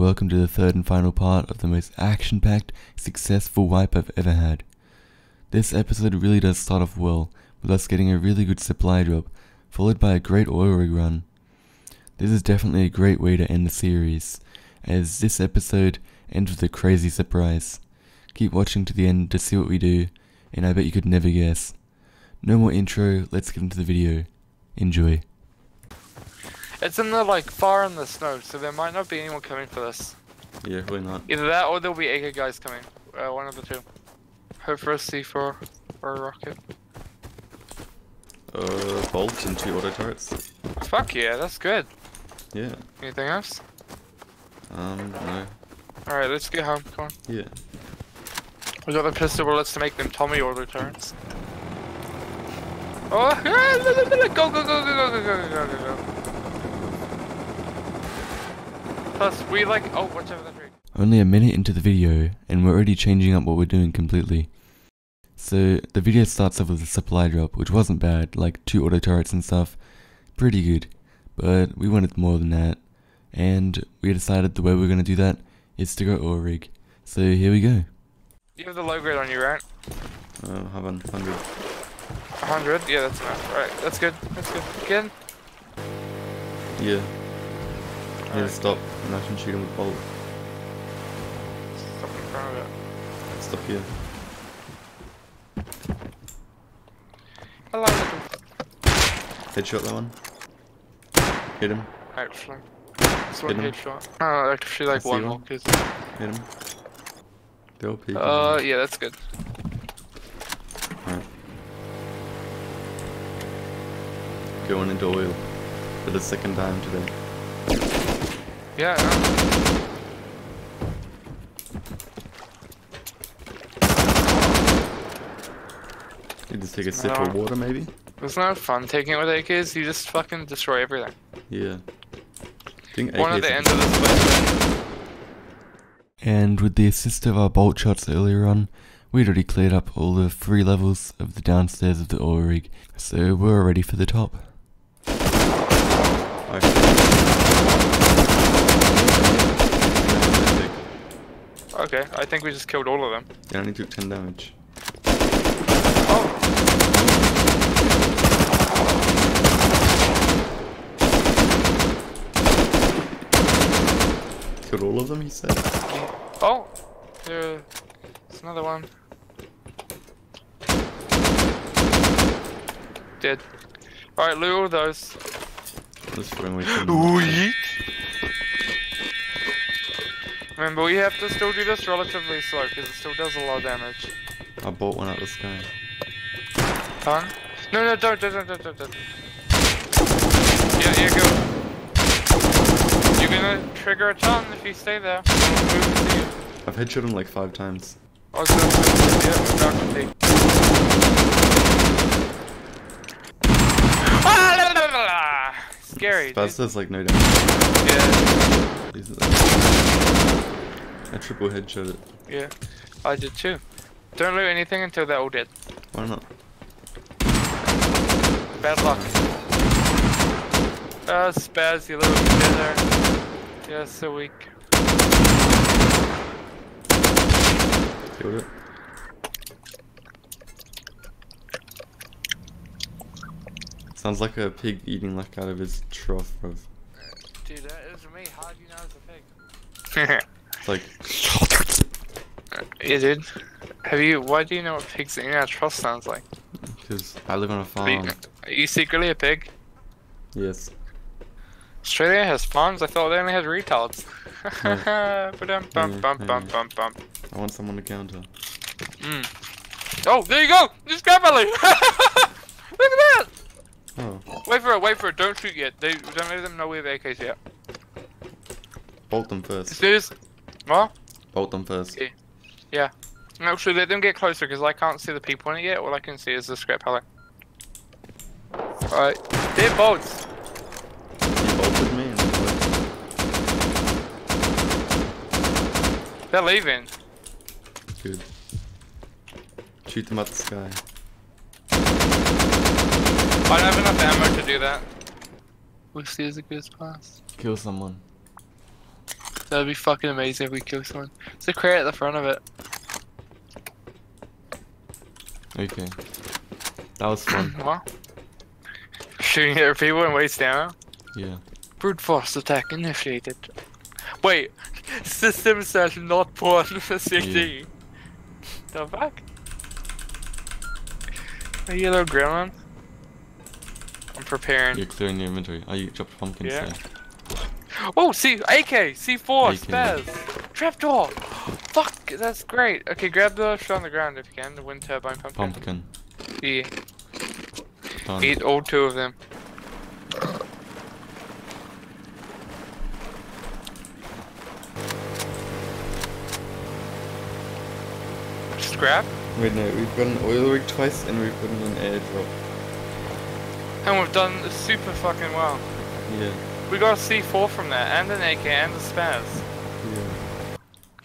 welcome to the third and final part of the most action packed, successful wipe I've ever had. This episode really does start off well, with us getting a really good supply drop, followed by a great oil rig run. This is definitely a great way to end the series, as this episode ends with a crazy surprise. Keep watching to the end to see what we do, and I bet you could never guess. No more intro, let's get into the video. Enjoy. It's in the like far in the snow, so there might not be anyone coming for this. Yeah, why not? Either that or there'll be AK guys coming. Uh, one of the two. Hope for a C4 or a rocket. Uh, bolts and two auto turrets. Fuck yeah, that's good. Yeah. Anything else? Um, no. Alright, let's get home. Come on. Yeah. We got the pistol bullets to make them Tommy order turrets. Oh, go, go, go, go, go, go, go, go, go, go. Plus, we like, oh, watch over the tree. Only a minute into the video, and we're already changing up what we're doing completely. So, the video starts off with a supply drop, which wasn't bad, like two auto turrets and stuff. Pretty good. But we wanted more than that. And we decided the way we're gonna do that is to go oil rig. So here we go. You have the low grade on you, right? Uh, have a hundred. 100? Yeah, that's enough. Alright, that's good. That's good. Again? Yeah. Yeah, Alright. stop, and I can shoot him with bolt. Stop in front of it. Stop here. It. Headshot that one. Hit him. Actually. One Hit him. Oh, actually like one one. more, cause... Hit him. They're all peeking. Uh, yeah, that's good. Alright. Going into oil. For the second time today. Yeah, no. You just take a sip of water maybe? It's not fun taking it with AKs, you just fucking destroy everything. Yeah. Think One at the are end of this place. And with the assist of our bolt shots earlier on, we'd already cleared up all the three levels of the downstairs of the oil rig, so we're ready for the top. Okay, I think we just killed all of them. They only took 10 damage. Oh! Killed all of them, he said? Oh! There's another one. Dead. Alright, loot all those. Away some- Yeet. Remember, we have to still do this relatively slow because it still does a lot of damage. I bought one at of the sky. Ton? No, no, don't, don't, don't, don't, don't, don't. Yeah, yeah, go. You're gonna trigger a ton if you stay there. I'll move to you. I've headshot him like five times. I was gonna yeah, move down to me. Ah, la, la, la, la. Scary. does like no damage. Yeah, I triple headshot it. yeah. I did too. Don't loot anything until they're all dead. Why not? Bad luck. Ah, Spaz, you little bither. Yeah, so weak. Killed it. Sounds like a pig eating like out of his trough, bro. Dude, that is me. How do you know it's a pig? It's like, yeah, dude. Have you? Why do you know what pigs in our trough sounds like? because I live on a Are you, farm. are you secretly a pig? Yes. Australia has farms. I thought they only had retards. Ba-dum, bum, Yeah, bum, yeah. bum, bum, bum. I want someone to counter. Mm. Oh, there you go. Just grab Ellie. Look at that. Oh, Wait for it. Wait for it. Don't shoot yet. They don't let them know we have AKs yet. bolt them first. There's what? Bolt them first. Yeah. Actually, let them get closer because I can't see the people in it yet. All I can see is the scrap pallet. Alright. They're bolts. You bolted me and it worked. They're leaving. Good. Shoot them at the sky. I don't have enough ammo to do that. We'll see as it goes past. Kill someone. That'd be fucking amazing if we kill someone. There's a crate at the front of it. Okay. That was fun. What? Shooting at people and waste ammo? yeah. Brute force attack initiated. Wait, system says not porn for CD. The fuck? A yellow gremlin? I'm preparing. You're clearing your inventory. Oh, you dropped pumpkins Yeah. there. Oh, C AK, C4, AK. spaz, trapdoor. Fuck, that's great. Okay, grab the shot on the ground if you can. The wind turbine pumpkin. Pumpkin. Yeah, Done. eat all two of them. Scrap? Wait, no, we've got an oil rig twice and we've got an airdrop. And we've done super fucking well. Yeah. We got a C4 from that, and an AK, and a spaz. Yeah.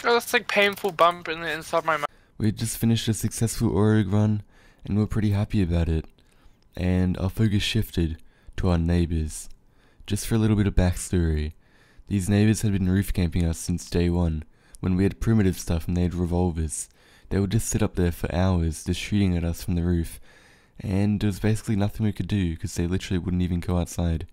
Oh, that's like painful bump in the inside my mouth. We had just finished a successful Orig run, and we're pretty happy about it. And our focus shifted to our neighbours. Just for a little bit of backstory, these neighbours had been roof camping us since day one, when we had primitive stuff and they had revolvers. They would just sit up there for hours, just shooting at us from the roof, and there was basically nothing we could do because they literally wouldn't even go outside.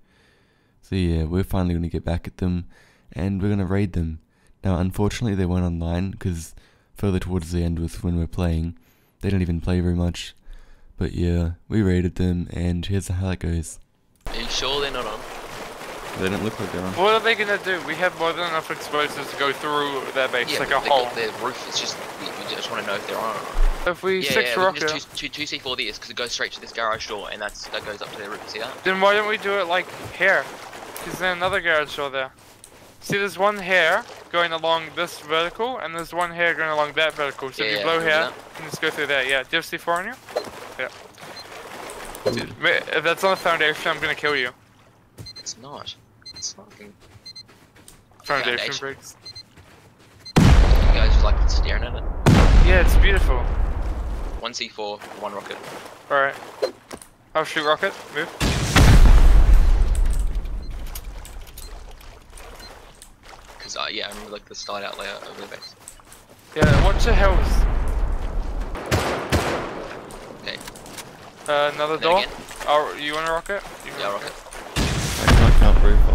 So yeah, we're finally going to get back at them, and we're going to raid them. Now, unfortunately, they weren't online because further towards the end was when we're playing. They don't even play very much. But yeah, we raided them, and here's how it goes. Are you sure they're not? They don't look like they're on. What are they gonna do? We have more than enough explosives to go through their base, Yeah, like a hole. got their roof. It's just we, we just want to know if they're on. If we Yeah, six yeah. We rocket, can just two, two, two C4 this because it goes straight to this garage door, and that's that goes up to their roof. See that? then why don't we do it like here? Because there's another garage door there. See, there's one here going along this vertical, and there's one here going along that vertical. So Yeah, if you blow here, remember you can just go through there. Yeah, do you have C4 on you? Yeah. Dude, if that's on the foundation, I'm gonna kill you. It's not. It's fucking. Foundation Foundation. breaks. You guys just like staring at it. Yeah, it's beautiful. One C4, one rocket. Alright. I'll shoot rocket. Move. Because uh, yeah, I remember like the start out layout of the base. Yeah, watch the hills. Okay. Uh, another Then door. Oh, you want a rocket? You Yeah, want a rocket. I can't count very fast.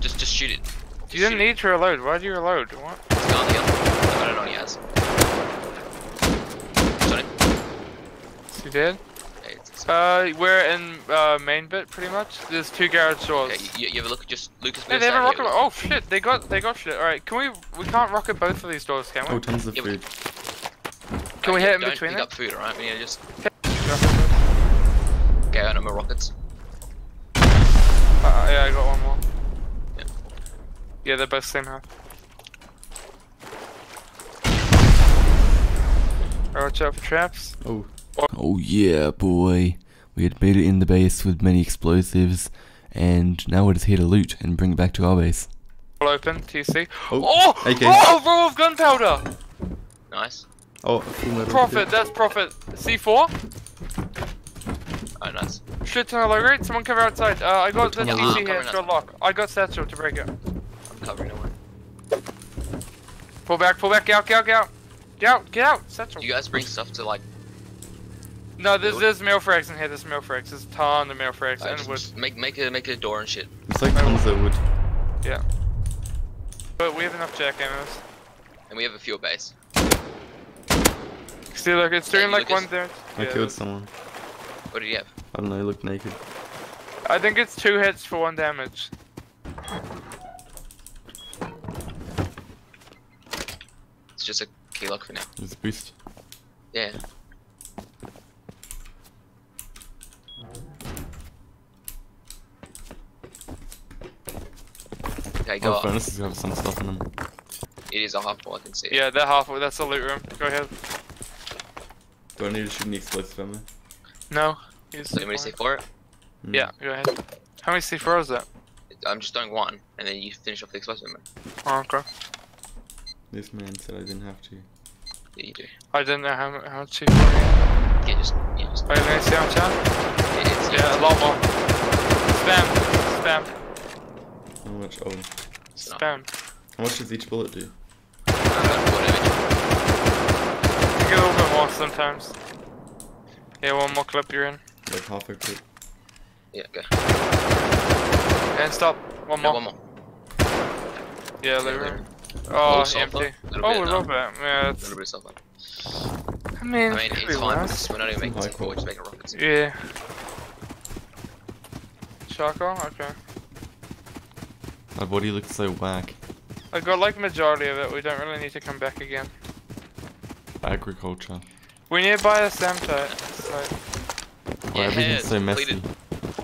Just just shoot it. Just You didn't shoot it. need to reload. Why do you reload? What? It's gone the other. I don't know what he has. Shot him. You did? Okay, Uh, we're in uh, main bit pretty much. There's two garage doors. okay, you, you have a look. Just Lucas. Hey, they have a rocket. here. Oh shit! They got they got shit. All right, can we we can't rocket both of these doors, can we? Oh, tons of Yeah, food. Can we Uh, hit in don't between pick them? up food, alright? We need to just. Uh, Okay, I got no more rockets. yeah, I got one more. Yeah. Yeah, they're both same height. Alright, watch out for traps. Oh. Oh yeah, boy. We had made it in the base with many explosives, and now we're just here to loot and bring it back to our base. All open. TC. Oh, Oh! AK. Oh! Roll of gunpowder. Nice. Oh, a full metal Profit. That's profit. C4. Oh, nice. Shit ton of low grade. Someone cover outside. Uh, I got the Yeah, TC here. covering It's got lock. I got satchel to break it. I'm covering away. Pull back. Pull back. Get out. Get out. Get out. Get out. Get out. Satchel. Do you guys bring stuff to like? No, there's Wood? there's metal frags in here. There's metal frags. There's a ton of metal frags and wood. make make a make a door and shit. It's like tons of wood. Yeah. But we have enough jackhammers. And we have a fuel base. See, look, it's doing you like look one there. I Yeah, killed someone. What do you have? I don't know, he looked naked. I think it's two hits for one damage. Just a key lock for now. It's a boost. Yeah. Okay, go Oh, furnaces have some stuff in them. It is a half wall, I can see. it. Yeah, they're halfway. That's the loot room. Go ahead. Do I need to shoot any explosive ammo? No. Use So you want me to C4. for it? Hmm. Yeah, go ahead. How many C4 is that? I'm just doing one, and then you finish off the explosive ammo. Oh, okay. This man said I didn't have to. Yeah, you do. I didn't know how, how much C4 you. Yeah, just yeah, just. Are you gonna see how much I have? Yeah, it's, Yeah, a lot more. Spam. Spam. How much? Oh, Spam. How much does each bullet do? Uh. You get a little bit more sometimes. Yeah, one more clip you're in. Like half a clip. Yeah, go. And stop. One Yeah, more. one more. Yeah, Yeah, living Oh, Little empty. Oh, bit, a little um, bit. Yeah, A it's, little bit of sulfur. I mean, I mean, it's fine worse. because we're not even making High some qual. we're just making rockets. Yeah. Charcoal? Okay. My body looks so whack. I got like majority of it. We don't really need to come back again. Agriculture. We need to buy a Samtite. So. Why Yeah, everything's so messy. completed.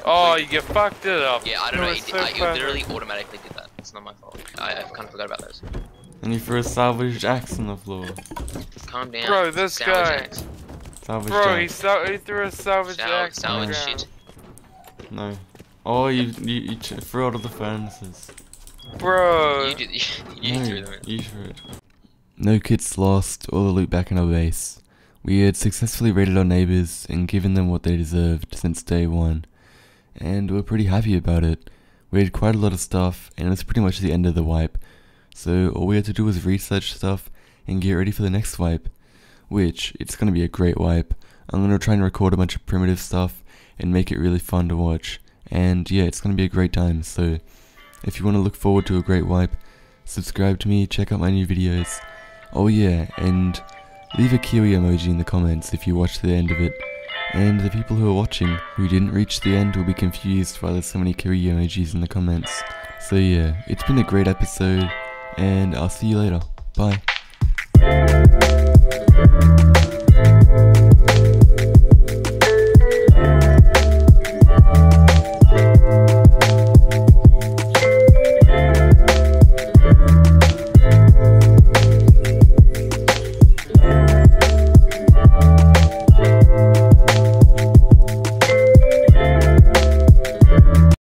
Oh, you get fucked it up. Yeah, I don't It know. It, so I, you perfect. literally automatically did that. It's not my fault. I, I kind of forgot about those. And you threw a salvaged axe on the floor. Calm down. Bro, this Salvage guy. axe. Salvaged Bro, he, axe. sal- he threw a salvage Sal- axe on salvage shit. No. Oh, you you, you threw out of the furnaces. Bro. You did. You, no, threw them in. you threw it. No kits lost, all the loot back in our base. We had successfully raided our neighbors and given them what they deserved since day one. And we're pretty happy about it. We had quite a lot of stuff, and it's pretty much the end of the wipe. So all we had to do was research stuff and get ready for the next wipe. Which, it's gonna be a great wipe. I'm gonna try and record a bunch of primitive stuff and make it really fun to watch. And yeah, it's gonna be a great time, so if you wanna look forward to a great wipe, subscribe to me, check out my new videos. Oh yeah, and leave a Kiwi emoji in the comments if you watched the end of it. And the people who are watching who didn't reach the end will be confused why there's so many Kiwi emojis in the comments. So yeah, it's been a great episode, and I'll see you later. Bye.